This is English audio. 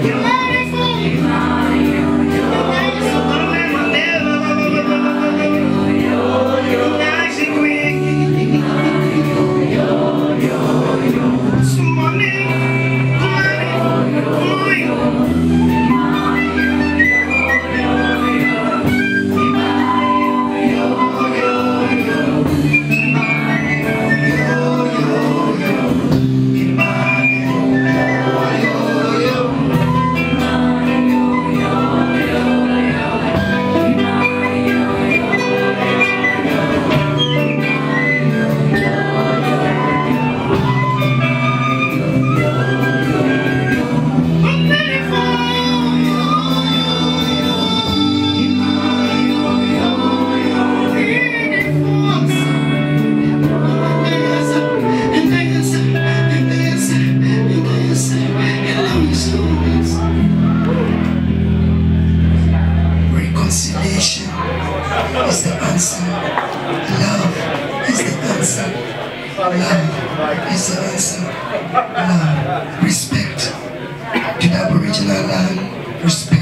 Yeah. Reconciliation is the answer. Love is the answer. Love is the answer. Love. Respect to the Aboriginal land. Respect